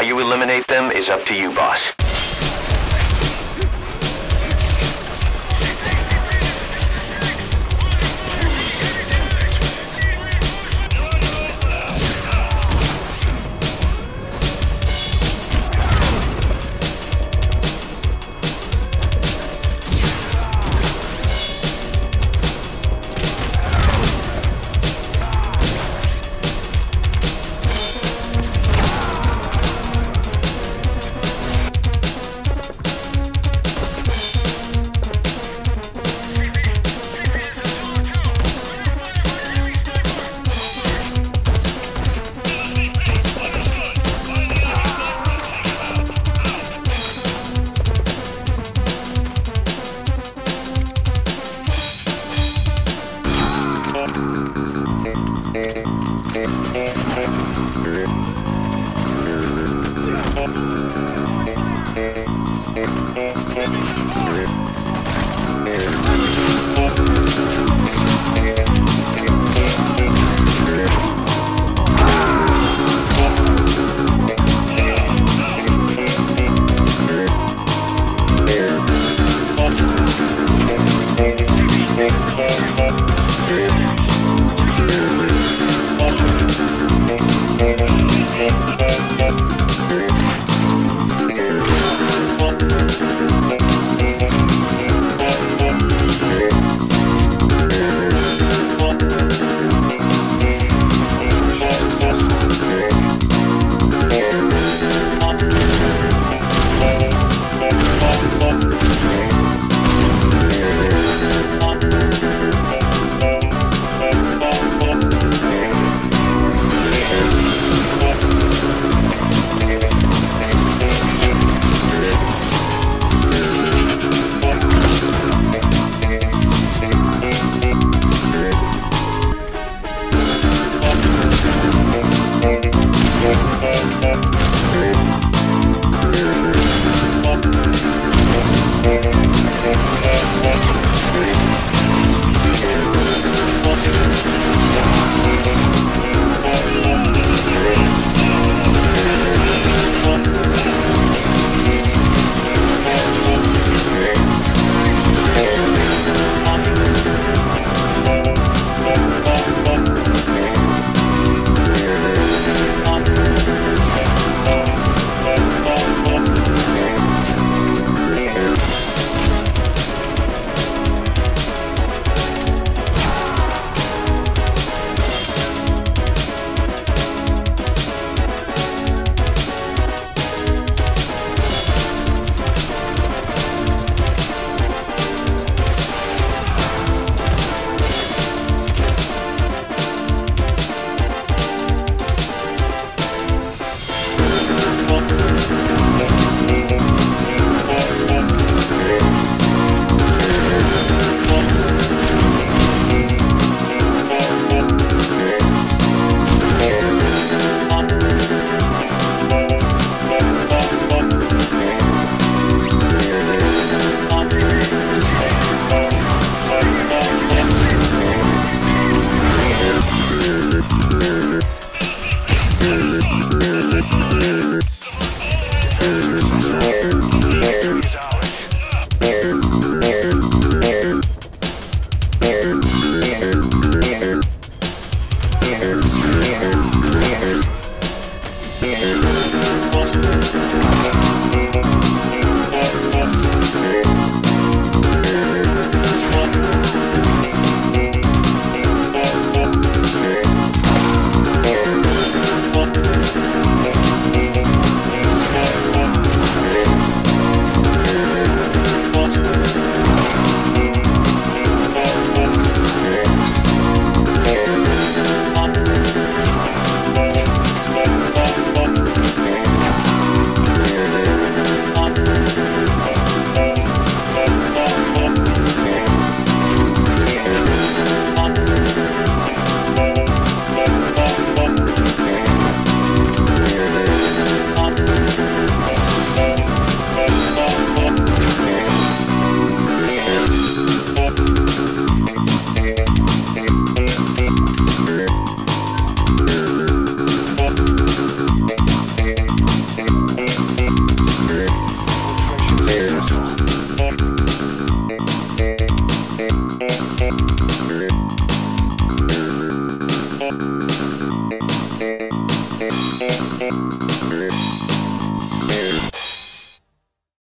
you eliminate them is up to you, boss.